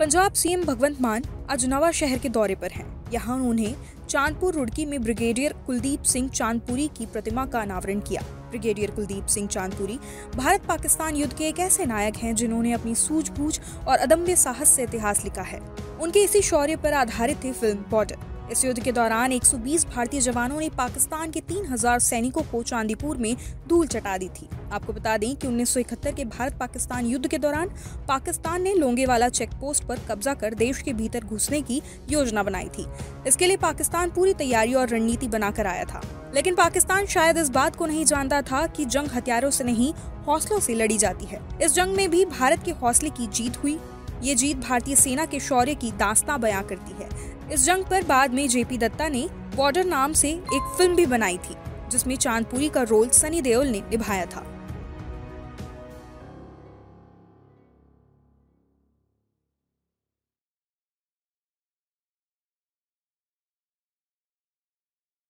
Punjab CM भगवंत मान आज नवा शहर के दौरे पर हैं। यहाँ उन्होंने चांदपुर रुड़की में ब्रिगेडियर कुलदीप सिंह चांदपुरी की प्रतिमा का अनावरण किया। ब्रिगेडियर कुलदीप सिंह चांदपुरी भारत पाकिस्तान युद्ध के एक ऐसे नायक हैं जिन्होंने अपनी सूझबूझ और अदम्य साहस से इतिहास लिखा है। उनके इसी शौर्य पर आधारित थी फ़िल्म बॉर्डर। इस युद्ध के दौरान 120 भारतीय जवानों ने पाकिस्तान के 3000 सैनिकों को चांदीपुर में धूल चटा दी थी। आपको बता दें कि 1971 के भारत पाकिस्तान युद्ध के दौरान पाकिस्तान ने लोंगेवाला चेक पोस्ट पर कब्जा कर देश के भीतर घुसने की योजना बनाई थी। इसके लिए पाकिस्तान पूरी तैयारी और रणनीति बनाकर आया था। लेकिन पाकिस्तान शायद इस बात को नहीं जानता था कि जंग हथियारों से नहीं, हौसलों से लड़ी जाती है। इस जंग में भी भारत के हौसले की जीत हुई। ये जीत भारतीय सेना के शौर्य की दास्ता बयां करती है। इस जंग पर बाद में जेपी दत्ता ने बॉर्डर नाम से एक फ़िल्म भी बनाई थी, जिसमें चांदपुरी का रोल सनी देओल ने निभाया था।